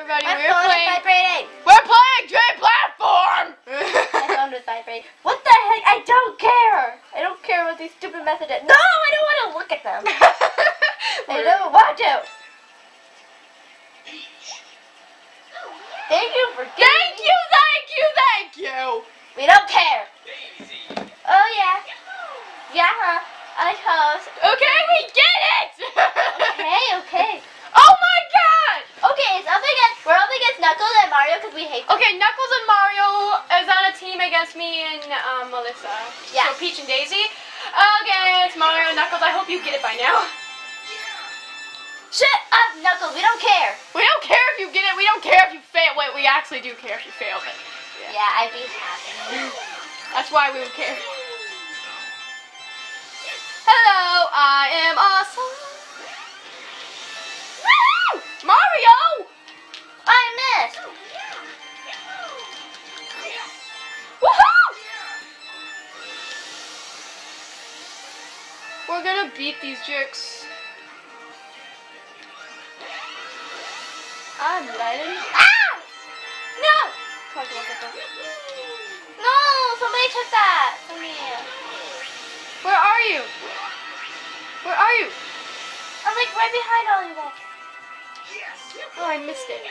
everybody. My we're playing. vibrating. We're playing Dream Platform. My phone is vibrating. What the heck? I don't care. I don't care what these stupid messages. No, I don't want to look at them. I don't want to. Thank you for Thank me- you, thank you, thank you. We don't care. Oh yeah. Yeah, huh? I host. Okay, we get it. Okay, okay. Oh my God. Okay, it's up against. We're up against Knuckles and Mario because we hate. Them. Okay, Knuckles and Mario is on a team against me and um, Melissa. Yeah. So Peach and Daisy. Against Mario and Knuckles. I hope you get it by now. Shut up, Knuckles. We don't care. We don't care if you get it. We don't care if you fail. Wait, we actually do care if you fail, but Yeah, I'd be happy. that's why we would care. We're gonna beat these jerks. I'm letting. Ah! No! No! Somebody took that from me. Where are you? Where are you? I'm like right behind all you guys. Oh, I missed it.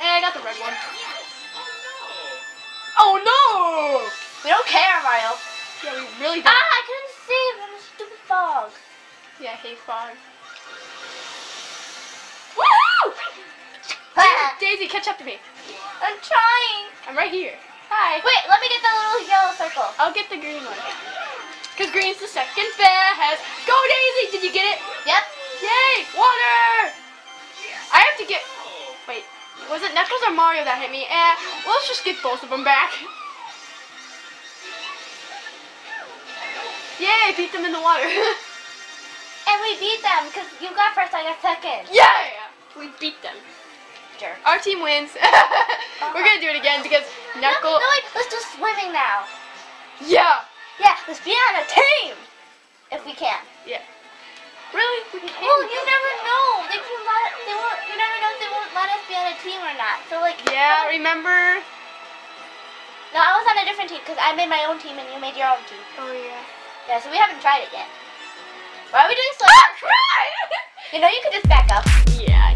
And I got the red one. Oh no! We don't care, Mario. Yeah, we really Ah! don't. I couldn't Yeah, I hate fog. Woohoo! Daisy, catch up to me. I'm trying. I'm right here. Hi. Wait, let me get the little yellow circle. I'll get the green one. Cause green's the second best. Go Daisy! Did you get it? Yep. Yay! Water! I have to get. Wait, was it Knuckles or Mario that hit me? Eh, well, let's just get both of them back. Yay! Beat them in the water. We beat them because you got first, I got second. yeah! We beat them. Jerk. Our team wins. We're gonna do it again because No, Knuckles. no, wait, let's do swimming now. Yeah. Yeah, let's be on a team. If we can. Yeah. Really? We can. Well, you never know. They can let, they won't, you never know if they won't let us be on a team or not. So like. Yeah. Remember? No, I was on a different team because I made my own team and you made your own team. Oh yeah. Yeah, so we haven't tried it yet. Why are we doing so? Ah, cry! You know, you could just back up. yeah.